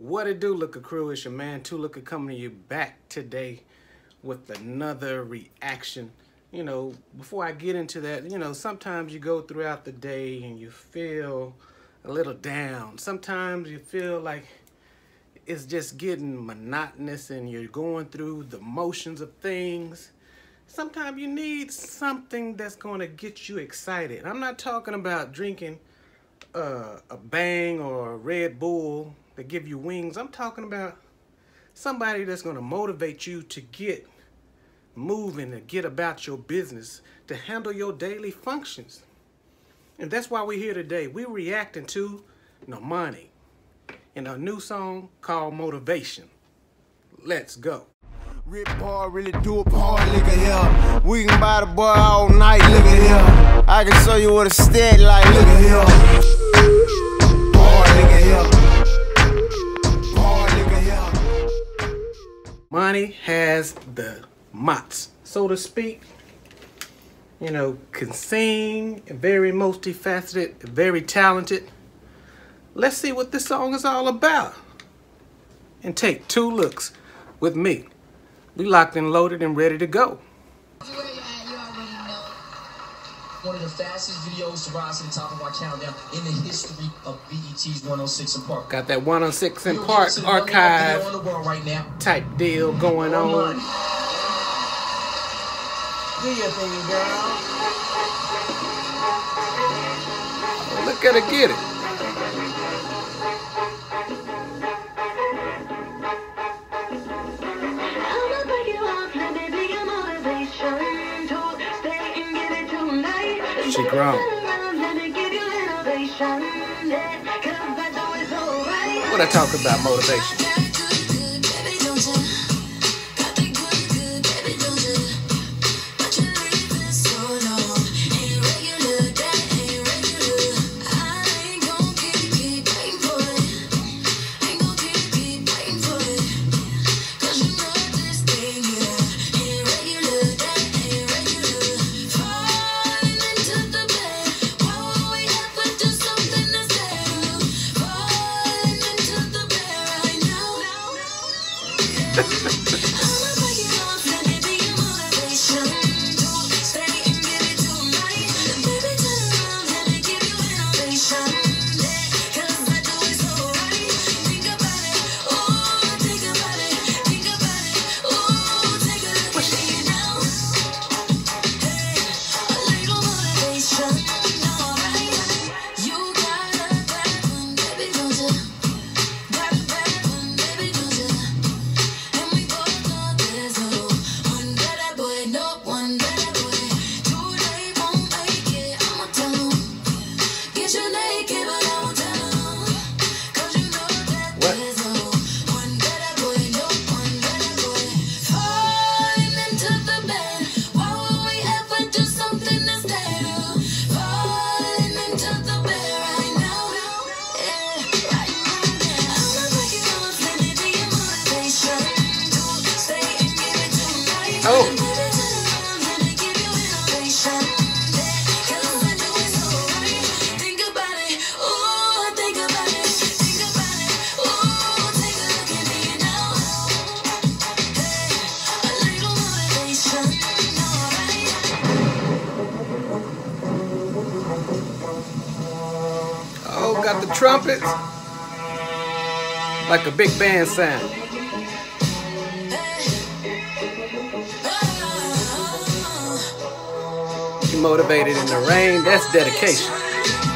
What it do, Looker Crew? It's your man, Two Looker, coming to you back today with another reaction. You know, before I get into that, you know, sometimes you go throughout the day and you feel a little down. Sometimes you feel like it's just getting monotonous and you're going through the motions of things. Sometimes you need something that's going to get you excited. I'm not talking about drinking uh, a Bang or a Red Bull that give you wings. I'm talking about somebody that's going to motivate you to get moving and get about your business, to handle your daily functions. And that's why we're here today. We're reacting to Normani in a new song called Motivation. Let's go. Rich Boy, really do it hard, look here. We can buy the boy all night, look here. I can show you what a stead like, look here. Money has the mots, so to speak. You know, can sing, very multifaceted, very talented. Let's see what this song is all about. And take two looks with me. We locked and loaded and ready to go one of the fastest videos to rise to the top of our countdown in the history of BET's 106 & Park. Got that 106 & Park archive right type deal going on. on. Do your thing, girl. Look at her get it. She grown. What I talk about motivation? Thank you. The trumpets. Like a big band sound. You motivated in the rain, that's dedication.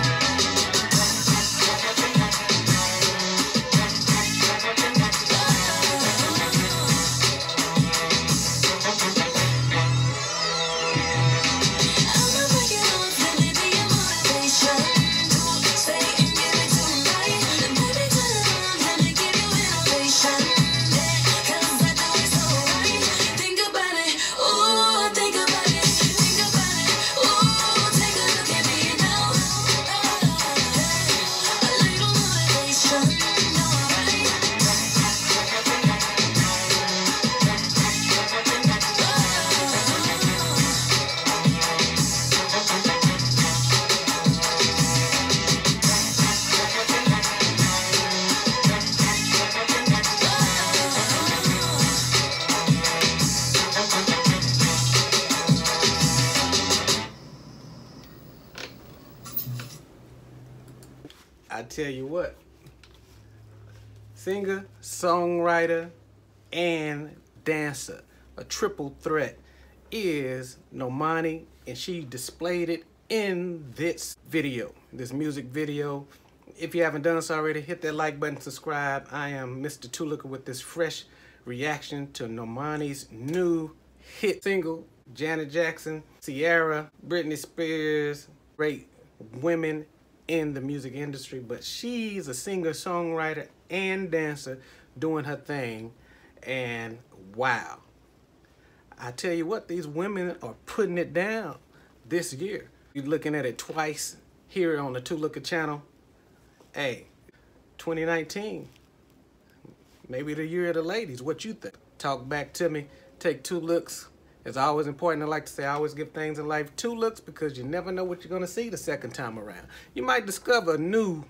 Tell you what, singer, songwriter, and dancer, a triple threat, is Normani, and she displayed it in this video, this music video. If you haven't done so already, hit that like button, subscribe. I am Mr. Looker with this fresh reaction to Normani's new hit single, Janet Jackson, Ciara, Britney Spears, great women in the music industry, but she's a singer, songwriter, and dancer doing her thing. And wow, I tell you what, these women are putting it down this year. You're looking at it twice here on the Two Looker channel. Hey, 2019, maybe the year of the ladies. What you think? Talk back to me. Take two looks. It's always important. I like to say I always give things in life two looks because you never know what you're going to see the second time around. You might discover a new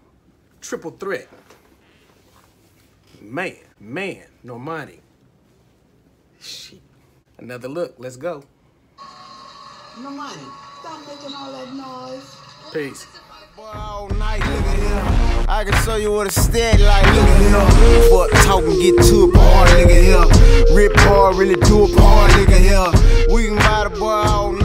triple threat. Man, man, Normani. Shit. Another look. Let's go. Normani, stop making all that noise. Peace. Boy, all night, look at here. I can show you what a steady like, look at here. Fuck talking, get to it, look at here. Rip hard, really do it, look at here. We can buy the boy